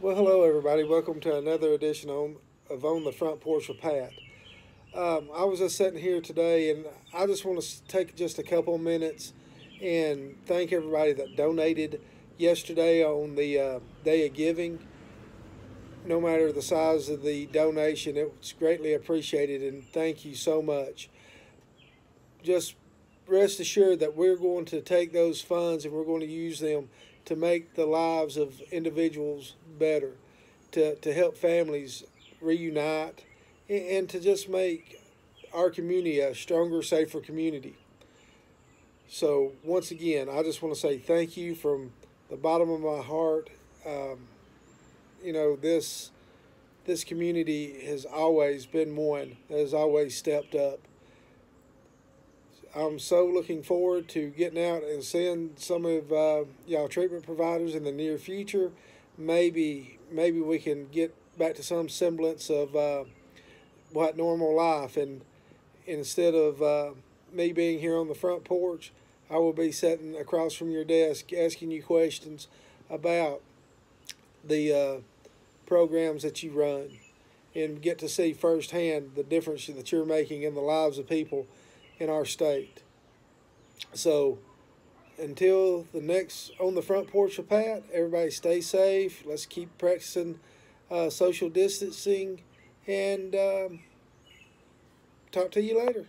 Well, hello everybody. Welcome to another edition on, of On the Front Porch with Pat. Um, I was just sitting here today, and I just want to take just a couple minutes and thank everybody that donated yesterday on the uh, Day of Giving. No matter the size of the donation, it was greatly appreciated, and thank you so much. Just rest assured that we're going to take those funds and we're going to use them to make the lives of individuals better, to, to help families reunite, and, and to just make our community a stronger, safer community. So, once again, I just want to say thank you from the bottom of my heart. Um, you know, this this community has always been one that has always stepped up I'm so looking forward to getting out and seeing some of uh, y'all treatment providers in the near future. Maybe maybe we can get back to some semblance of uh, what normal life, and instead of uh, me being here on the front porch, I will be sitting across from your desk asking you questions about the uh, programs that you run, and get to see firsthand the difference that you're making in the lives of people in our state. So until the next on the front porch of Pat, everybody stay safe. Let's keep practicing uh, social distancing and um, talk to you later.